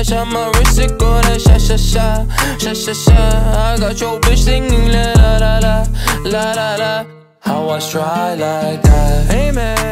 la. I shot my wrist, it go like sha sha sha, sha sha sha. I got your bitch singing la la la la, la la la. I try like that. Cap.